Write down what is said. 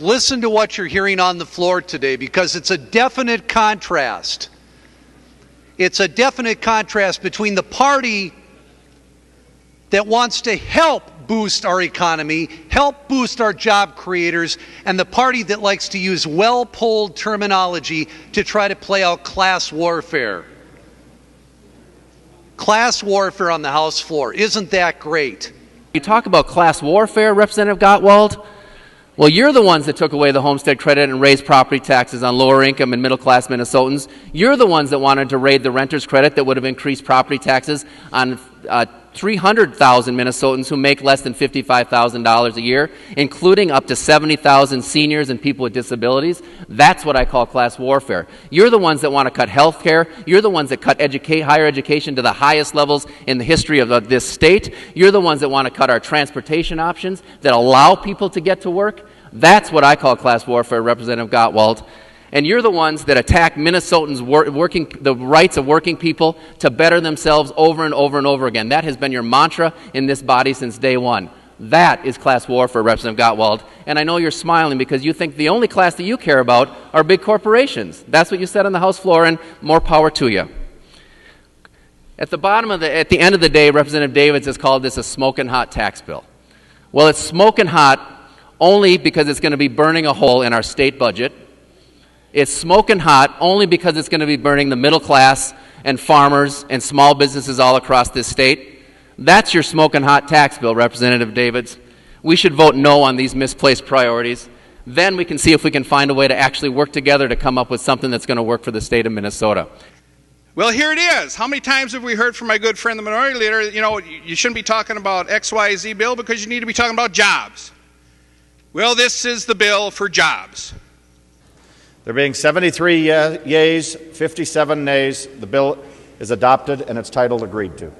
Listen to what you're hearing on the floor today because it's a definite contrast. It's a definite contrast between the party that wants to help boost our economy, help boost our job creators, and the party that likes to use well pulled terminology to try to play out class warfare. Class warfare on the House floor. Isn't that great? You talk about class warfare, Representative Gottwalt. Well, you're the ones that took away the homestead credit and raised property taxes on lower income and middle class Minnesotans. You're the ones that wanted to raid the renter's credit that would have increased property taxes on uh, 300,000 Minnesotans who make less than $55,000 a year, including up to 70,000 seniors and people with disabilities. That's what I call class warfare. You're the ones that want to cut health care. You're the ones that cut educate, higher education to the highest levels in the history of this state. You're the ones that want to cut our transportation options that allow people to get to work. That's what I call class warfare, Representative Gottwalt. And you're the ones that attack Minnesotans' wor- working, the rights of working people to better themselves over and over and over again. That has been your mantra in this body since day one. That is class warfare, Representative Gottwalt. And I know you're smiling because you think the only class that you care about are big corporations. That's what you said on the House floor, and more power to you. At the bottom of the, at the end of the day, Representative Davids has called this a smoking hot tax bill. Well, it's smoking hot only because it's going to be burning a hole in our state budget. It's smoking hot only because it's going to be burning the middle class and farmers and small businesses all across this state. That's your smoking hot tax bill, Representative Davids. We should vote no on these misplaced priorities. Then we can see if we can find a way to actually work together to come up with something that's going to work for the state of Minnesota. Well, here it is. How many times have we heard from my good friend, the minority leader, you know, you shouldn't be talking about XYZ bill because you need to be talking about jobs. Well, this is the bill for jobs. There being 73 uh, yeas, 57 nays, the bill is adopted and its title agreed to.